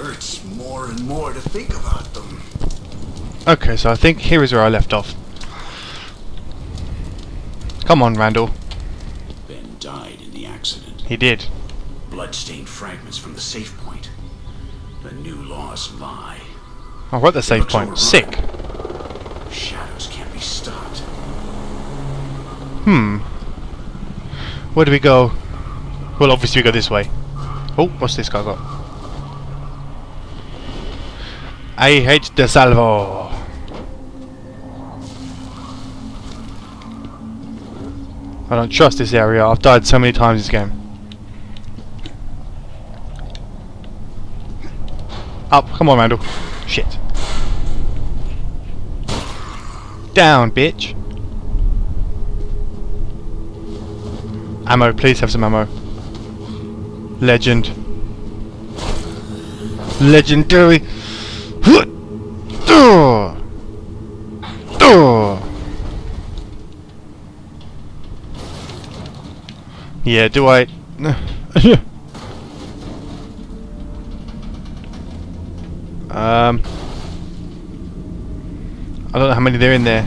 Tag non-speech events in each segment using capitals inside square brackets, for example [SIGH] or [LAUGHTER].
hurts more and more to think about them. Okay, so I think here is where I left off. Come on, Randall. Ben died in the accident. He did. Bloodstained fragments from the safe point. The new laws lie. Oh, we're at the safe point. Sick. Shadows can't be stopped. Hmm. Where do we go? Well, obviously we go this way. Oh, what's this guy got? AH de Salvo. I don't trust this area. I've died so many times this game. Up, come on, Randall. Shit. Down, bitch. Ammo, please have some ammo. Legend. Legendary. Yeah, do I... [LAUGHS] um... I don't know how many they're in there.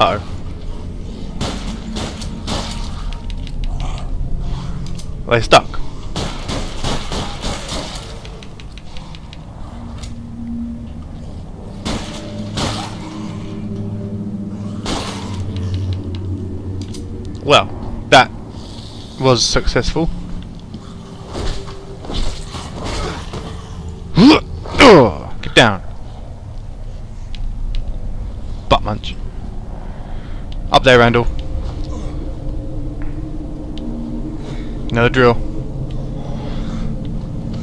Uh oh. Are they stuck? Well, that was successful. Get down. Butt munch. Up there, Randall. Know the drill.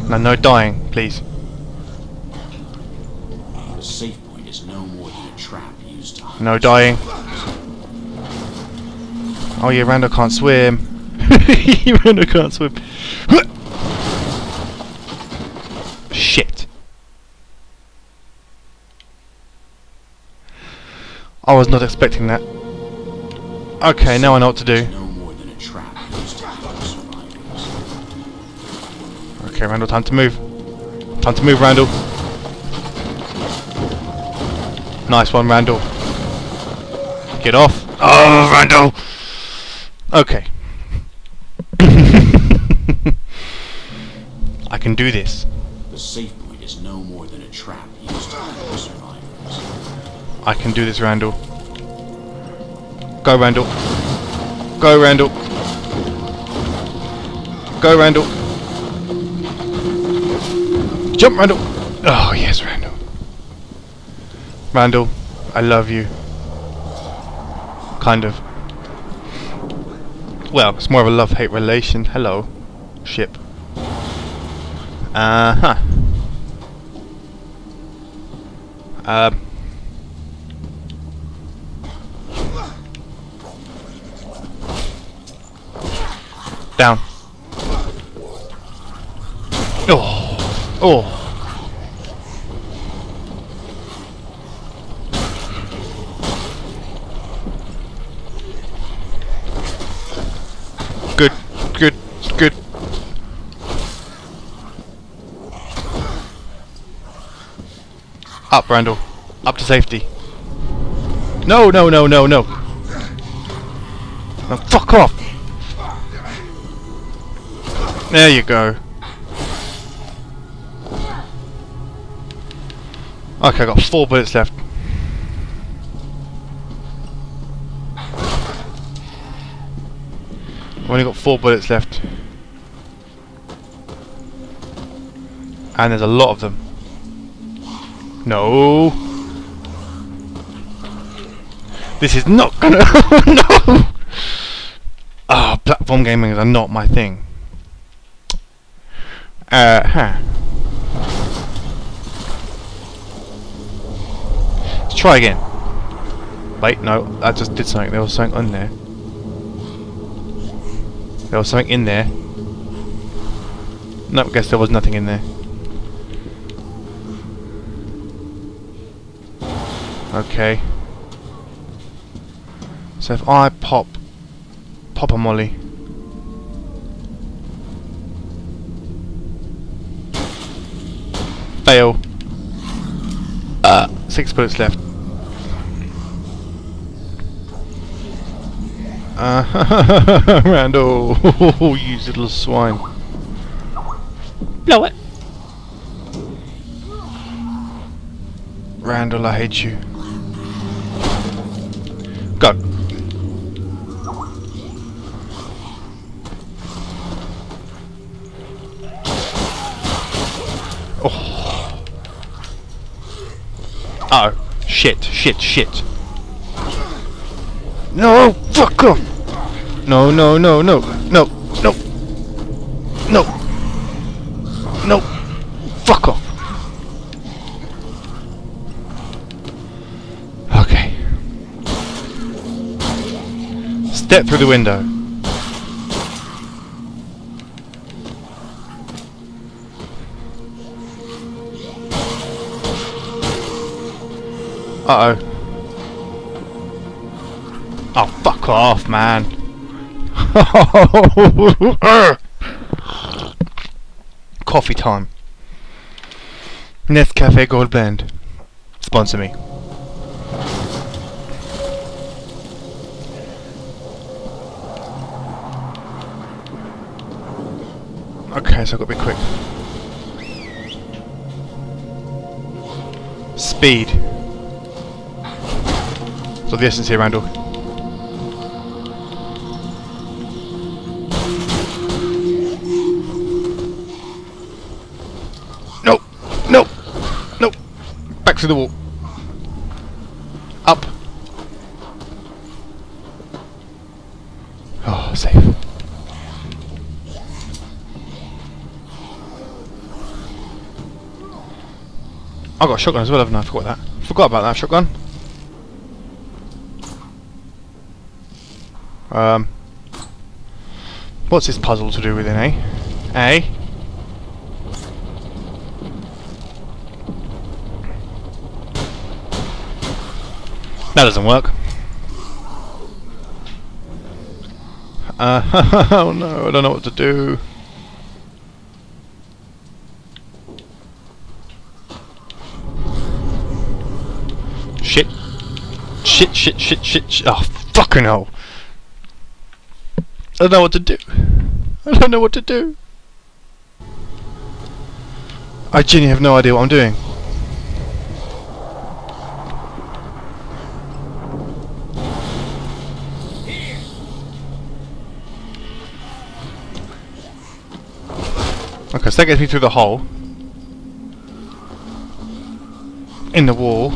No, no dying, please. The safe point is no more than a trap used to. No dying. Oh yeah, Randall can't swim. [LAUGHS] Randall can't swim. Shit. I was not expecting that. Okay, now I know what to do. No more than a trap used to hunt survivors. Okay, Randall, time to move. Time to move, Randall. Nice one, Randall. Get off. Oh, Randall! Okay. I can do this. The safe point is no more than a trap used to survivors. I can do this, Randall. Go, Randall. Go, Randall. Go, Randall. Jump, Randall. Oh, yes, Randall. Randall, I love you. Kind of. Well, it's more of a love-hate relation. Hello, ship. Uh huh. Um. Down. Oh. Oh. Up, Randall. Up to safety. No, no, no, no, no. No, fuck off. There you go. Okay, I got four bullets left. I've only got four bullets left. And there's a lot of them. No. This is not gonna. [LAUGHS] no. Ah, platform gaming are not my thing. Uh huh. Let's try again. Wait, no, I just did something. There was something on there. There was something in there. No, guess there was nothing in there. Okay. So if I pop, pop a molly. Fail. Uh, six bullets left. Uh, [LAUGHS] Randall, [LAUGHS] you little swine. Blow it. Randall, I hate you. Go. Oh. Oh. Shit, shit, shit. No, fuck off! No, no, no, no, no, no, no, no, fuck off! Okay. Step through the window. Uh oh. Oh, fuck off, man. [LAUGHS] Coffee time. Nescafe Gold Blend. Sponsor me. Okay, so I've got to be quick. Speed. So the essence here, Randall. Nope. Nope. Nope. Back through the wall. Up. Oh, safe. I got a shotgun as well, haven't I? I forgot that. Forgot about that shotgun. Um, what's this puzzle to do with it, eh? Eh? That doesn't work. Uh, [LAUGHS] oh no, I don't know what to do. Shit. Shit, shit, shit, shit, shit. Oh, fucking hell. I don't know what to do. I don't know what to do. I genuinely have no idea what I'm doing. Okay, so that gets me through the hole. In the wall.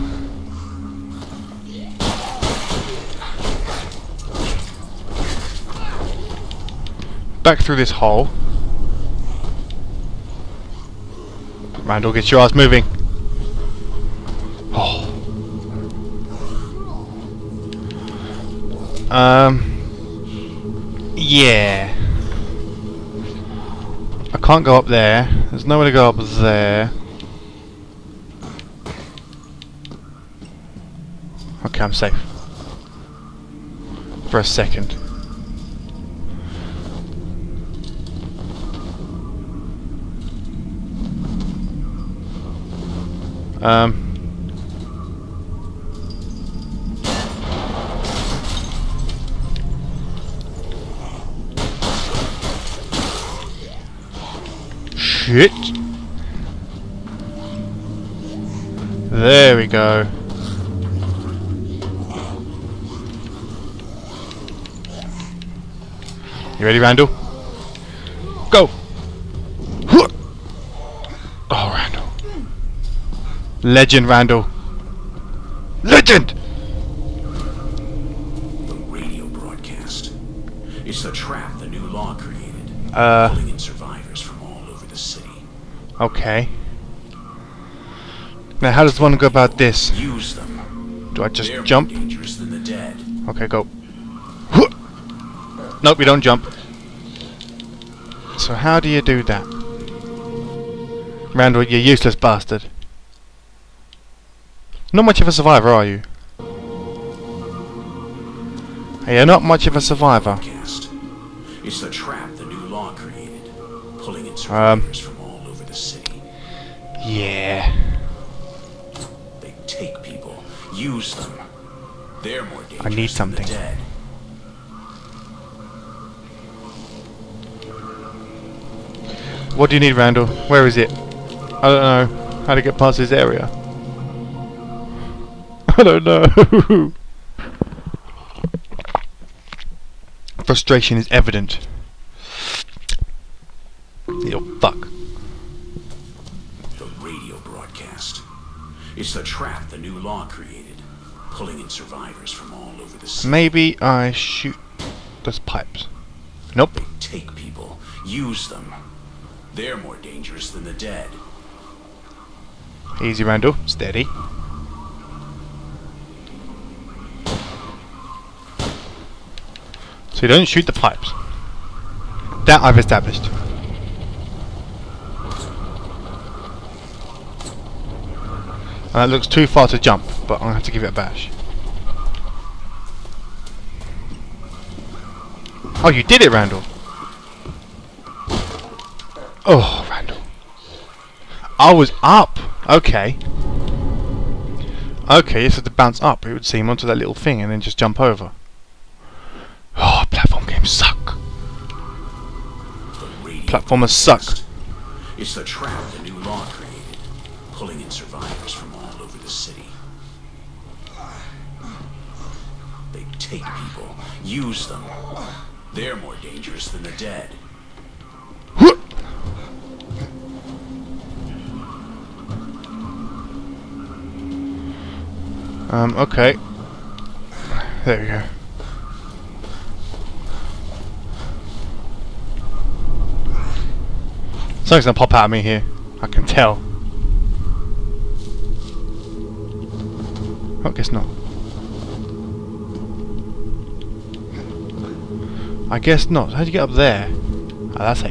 Back through this hole. Randall, get your ass moving. Oh. Um. Yeah. I can't go up there. There's nowhere to go up there. Okay, I'm safe. For a second. Um. Shit. There we go. You ready, Randall? Go! Huh. Oh, Randall. Legend, Randall. Legend! The radio broadcast. It's the trap the new law created. Uh. Pulling in survivors from all over the city. Okay. Now, how does one go about this? Use them. Do I just They're jump? dangerous than the dead. Okay, go. Nope, we don't jump. So how do you do that? Randall, you useless bastard. Not much of a survivor, are you? Hey, You're not much of a survivor. It's the trap the new law created. Pulling in Um. from all over the city. Yeah. They take people, use them. They're more dangerous I need than something. the dead. What do you need, Randall? Where is it? I don't know how to get past this area. [LAUGHS] I don't know. Frustration is evident. Little fuck. The radio broadcast. It's the trap the new law created, pulling in survivors from all over the city. Maybe I shoot those pipes. Nope. They take people, use them. They're more dangerous than the dead. Easy, Randall. Steady. You don't shoot the pipes. That I've established. And that looks too far to jump, but I'm gonna have to give it a bash. Oh, you did it, Randall. Oh, Randall. I was up. Okay. Okay, yes, to bounce up, it would seem, onto that little thing and then just jump over. Oh, Platformers suck. It's the trap the new law created, pulling in survivors from all over the city. They take people, use them. They're more dangerous than the dead. Um, okay. There we go. Something's gonna pop out of me here. I can tell. I guess not. I guess not. How'd you get up there? Oh, that's you